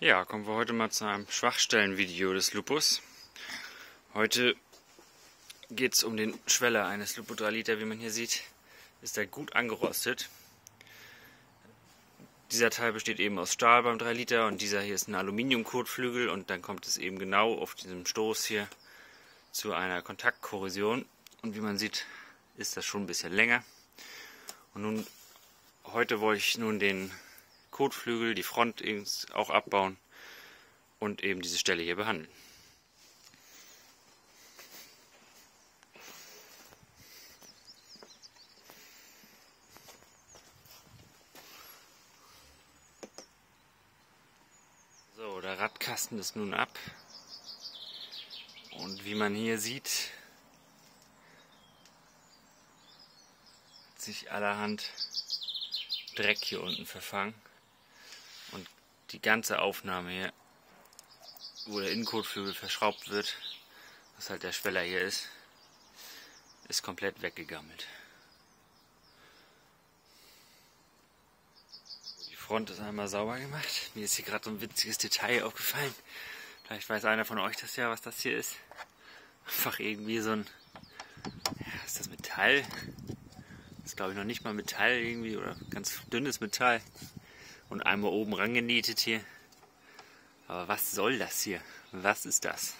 Ja, kommen wir heute mal zu einem Schwachstellenvideo des Lupus. Heute geht es um den Schweller eines Lupo 3 Liter, wie man hier sieht. Ist er gut angerostet. Dieser Teil besteht eben aus Stahl beim 3 Liter und dieser hier ist ein Aluminiumkotflügel und dann kommt es eben genau auf diesem Stoß hier zu einer Kontaktkorrosion. Und wie man sieht, ist das schon ein bisschen länger. Und nun, heute wollte ich nun den Kotflügel, die Front auch abbauen und eben diese Stelle hier behandeln. So, der Radkasten ist nun ab. Und wie man hier sieht, hat sich allerhand Dreck hier unten verfangen. Die ganze Aufnahme hier, wo der Innenkotflügel verschraubt wird, was halt der Schweller hier ist, ist komplett weggegammelt. Die Front ist einmal sauber gemacht. Mir ist hier gerade so ein witziges Detail aufgefallen. Vielleicht weiß einer von euch das ja, was das hier ist. Einfach irgendwie so ein, ja, ist das Metall? Das ist glaube ich noch nicht mal Metall irgendwie oder ganz dünnes Metall und einmal oben rangenietet hier. Aber was soll das hier? Was ist das?